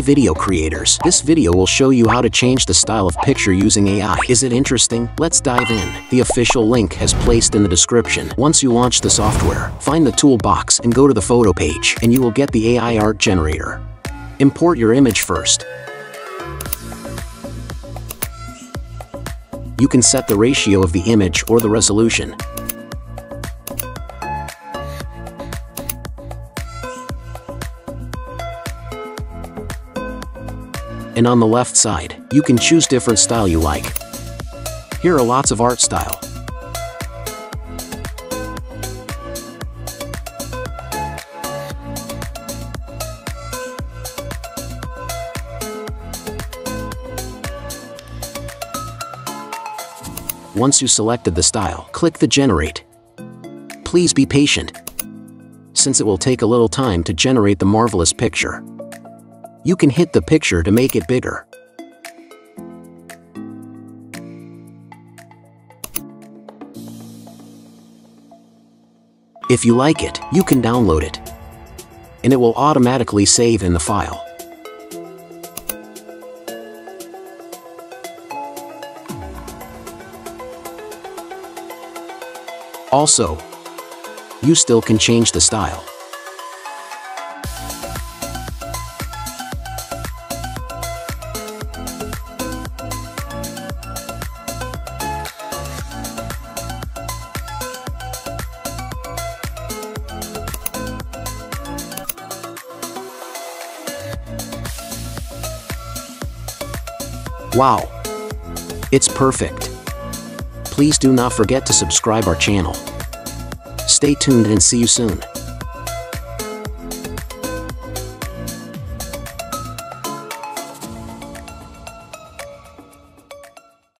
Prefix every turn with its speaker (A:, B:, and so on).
A: Video creators, this video will show you how to change the style of picture using AI. Is it interesting? Let's dive in. The official link has placed in the description. Once you launch the software, find the toolbox and go to the photo page, and you will get the AI art generator. Import your image first. You can set the ratio of the image or the resolution. And on the left side, you can choose different style you like. Here are lots of art style. Once you selected the style, click the Generate. Please be patient, since it will take a little time to generate the marvelous picture. You can hit the picture to make it bigger. If you like it, you can download it. And it will automatically save in the file. Also, you still can change the style. Wow! It's perfect. Please do not forget to subscribe our channel. Stay tuned and see you soon.